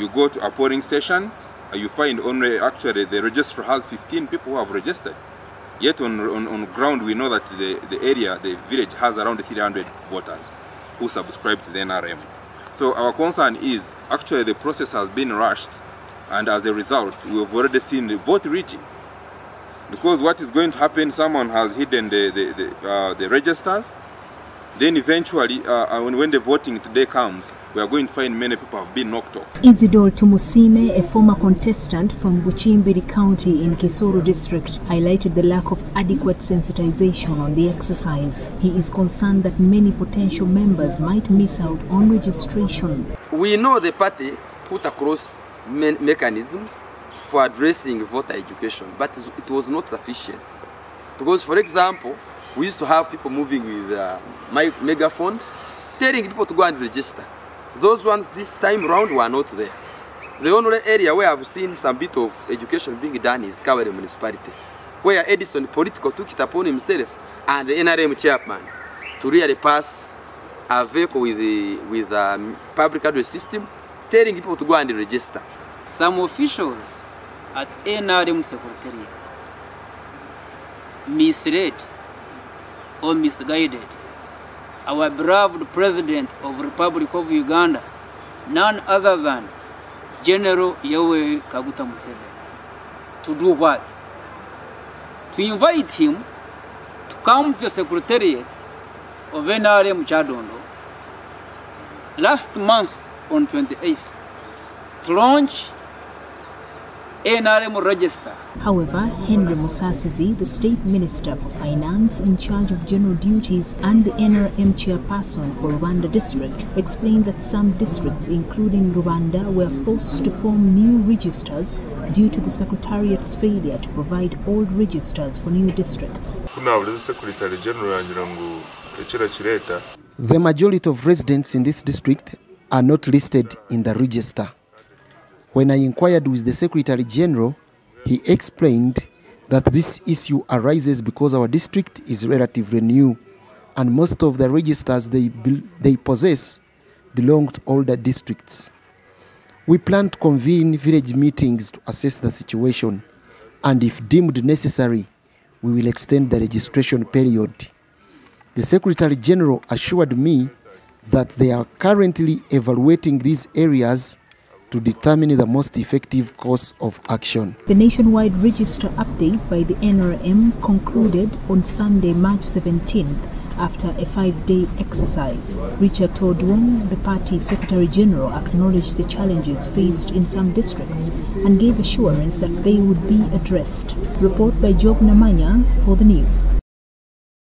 You go to a polling station, uh, you find only actually the register has 15 people who have registered. Yet on, on, on ground, we know that the, the area, the village has around 300 voters who subscribe to the NRM. So our concern is actually the process has been rushed and as a result, we have already seen the vote rigging. Because what is going to happen, someone has hidden the, the, the, uh, the registers, then eventually, uh, when, when the voting today comes, we are going to find many people have been knocked off. Isidore Tumusime, a former contestant from Buchimbiri County in Kisoro district, highlighted the lack of adequate sensitization on the exercise. He is concerned that many potential members might miss out on registration. We know the party put across me mechanisms for addressing voter education, but it was not sufficient. Because, for example, we used to have people moving with uh, megaphones, telling people to go and register. Those ones this time round were not there. The only area where I've seen some bit of education being done is Kawere municipality, where Edison Political took it upon himself and the NRM chairman to really pass a vehicle with the with the public address system, telling people to go and register. Some officials at NRM Secretariat misled or misguided our beloved President of Republic of Uganda, none other than General Yoweri Kaguta Museveni. To do what? To invite him to come to the Secretariat of NRM Chadondo last month on 28th to launch NRM register. However, Henry Musasizi, the State Minister for Finance in charge of general duties and the NRM chairperson for Rubanda district, explained that some districts, including Rubanda, were forced to form new registers due to the Secretariat's failure to provide old registers for new districts. The majority of residents in this district are not listed in the register. When I inquired with the Secretary General, he explained that this issue arises because our district is relatively new and most of the registers they, they possess belong to older districts. We plan to convene village meetings to assess the situation and if deemed necessary, we will extend the registration period. The Secretary General assured me that they are currently evaluating these areas to determine the most effective course of action. The nationwide register update by the NRM concluded on Sunday, March 17th after a five-day exercise. Richard Todwong, the party Secretary General, acknowledged the challenges faced in some districts and gave assurance that they would be addressed. Report by Job Namanya for the news.